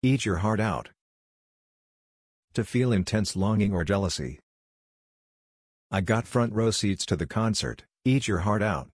Eat your heart out. To feel intense longing or jealousy. I got front row seats to the concert, Eat Your Heart Out.